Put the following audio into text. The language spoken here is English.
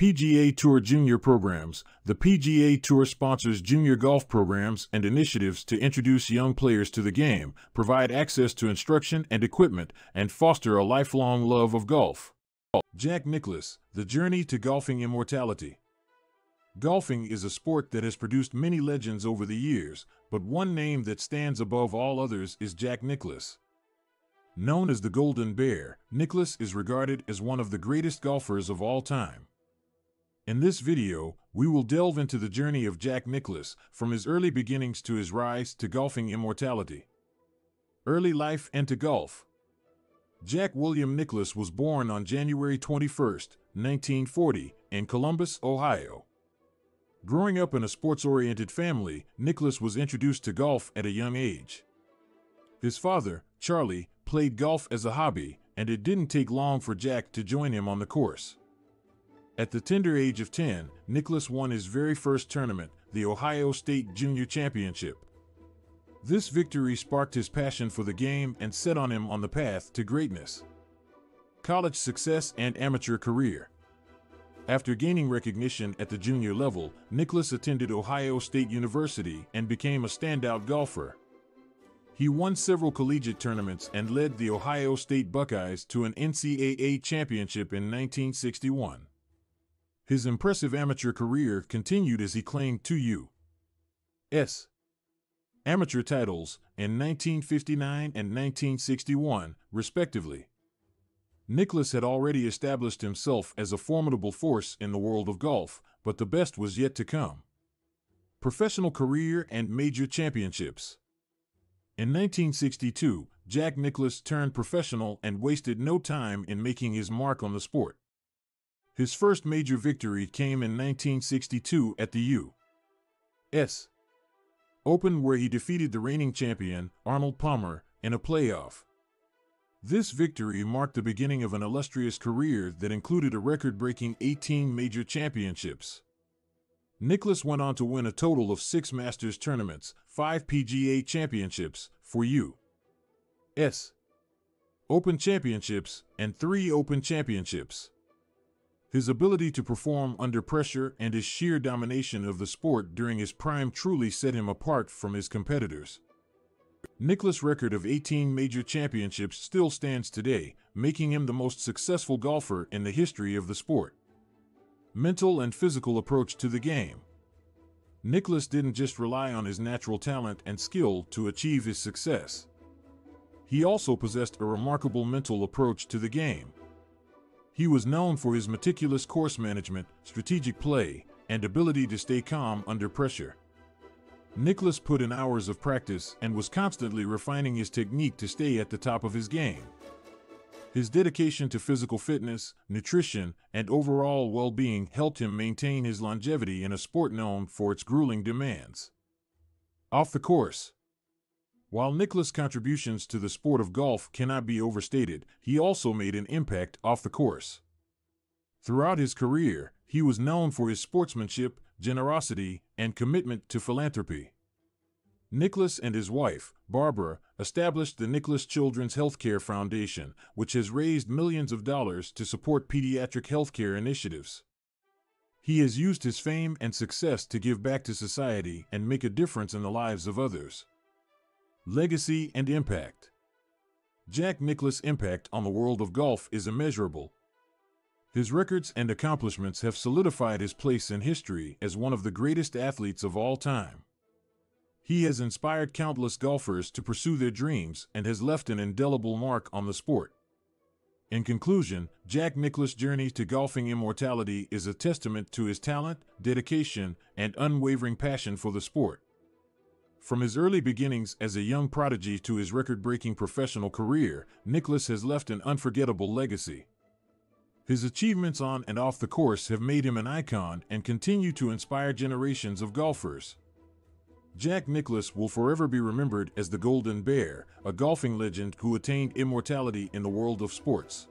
PGA Tour Junior Programs The PGA Tour sponsors junior golf programs and initiatives to introduce young players to the game, provide access to instruction and equipment, and foster a lifelong love of golf. Jack Nicklaus, The Journey to Golfing Immortality. Golfing is a sport that has produced many legends over the years, but one name that stands above all others is Jack Nicklaus. Known as the Golden Bear, Nicklaus is regarded as one of the greatest golfers of all time. In this video, we will delve into the journey of Jack Nicklaus, from his early beginnings to his rise to golfing immortality. Early life and to golf. Jack William Nicklaus was born on January 21, 1940, in Columbus, Ohio. Growing up in a sports-oriented family, Nicklaus was introduced to golf at a young age. His father, Charlie, played golf as a hobby, and it didn't take long for Jack to join him on the course. At the tender age of 10, Nicklaus won his very first tournament, the Ohio State Junior Championship. This victory sparked his passion for the game and set on him on the path to greatness. College success and amateur career. After gaining recognition at the junior level, Nicklaus attended Ohio State University and became a standout golfer. He won several collegiate tournaments and led the Ohio State Buckeyes to an NCAA championship in 1961. His impressive amateur career continued as he claimed two U.S. amateur titles in 1959 and 1961, respectively. Nicklaus had already established himself as a formidable force in the world of golf, but the best was yet to come. Professional career and major championships. In 1962, Jack Nicklaus turned professional and wasted no time in making his mark on the sport. His first major victory came in 1962 at the U.S. Open where he defeated the reigning champion, Arnold Palmer, in a playoff. This victory marked the beginning of an illustrious career that included a record-breaking 18 major championships. Nicklaus went on to win a total of six Masters tournaments, five PGA championships four U.S. Open championships, and three Open championships. His ability to perform under pressure and his sheer domination of the sport during his prime truly set him apart from his competitors. Nicklaus' record of 18 major championships still stands today, making him the most successful golfer in the history of the sport. Mental and physical approach to the game. Nicklaus didn't just rely on his natural talent and skill to achieve his success. He also possessed a remarkable mental approach to the game. He was known for his meticulous course management, strategic play, and ability to stay calm under pressure. Nicklaus put in hours of practice and was constantly refining his technique to stay at the top of his game. His dedication to physical fitness, nutrition, and overall well being helped him maintain his longevity in a sport known for its grueling demands. Off the course. While Nicklaus' contributions to the sport of golf cannot be overstated, he also made an impact off the course. Throughout his career, he was known for his sportsmanship, generosity, and commitment to philanthropy. Nicklaus and his wife, Barbara, established the Nicklaus Children's Healthcare Foundation, which has raised millions of dollars to support pediatric healthcare initiatives. He has used his fame and success to give back to society and make a difference in the lives of others. Legacy and Impact Jack Nicklaus' impact on the world of golf is immeasurable, his records and accomplishments have solidified his place in history as one of the greatest athletes of all time. He has inspired countless golfers to pursue their dreams and has left an indelible mark on the sport. In conclusion, Jack Nicklaus' journey to golfing immortality is a testament to his talent, dedication, and unwavering passion for the sport. From his early beginnings as a young prodigy to his record-breaking professional career, Nicklaus has left an unforgettable legacy. His achievements on and off the course have made him an icon and continue to inspire generations of golfers. Jack Nicklaus will forever be remembered as the Golden Bear, a golfing legend who attained immortality in the world of sports.